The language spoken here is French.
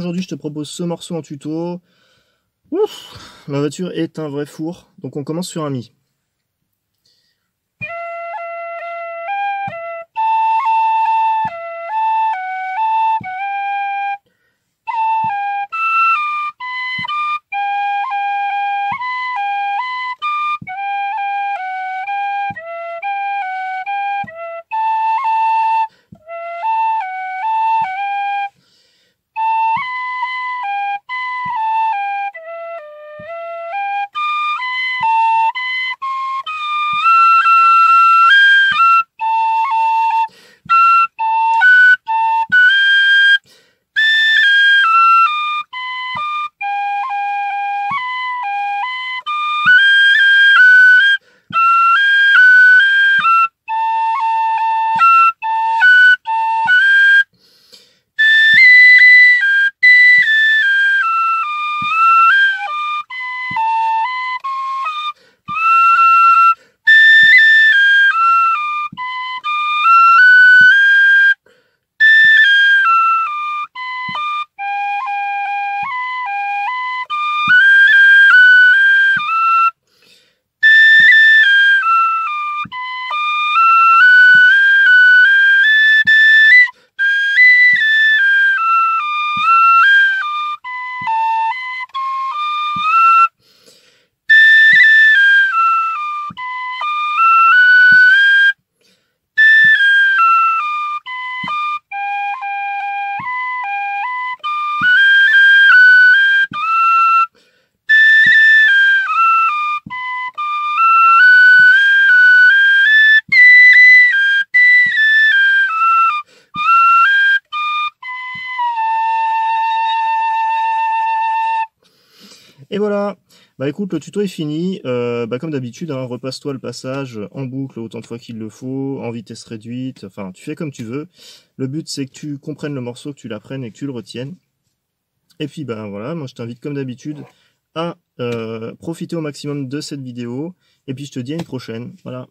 je te propose ce morceau en tuto. Ouf, ma voiture est un vrai four. Donc on commence sur un Mi. Et voilà Bah écoute, le tuto est fini. Euh, bah comme d'habitude, hein, repasse-toi le passage en boucle autant de fois qu'il le faut, en vitesse réduite, enfin, tu fais comme tu veux. Le but, c'est que tu comprennes le morceau, que tu l'apprennes et que tu le retiennes. Et puis, ben voilà, moi je t'invite comme d'habitude à euh, profiter au maximum de cette vidéo. Et puis je te dis à une prochaine. Voilà.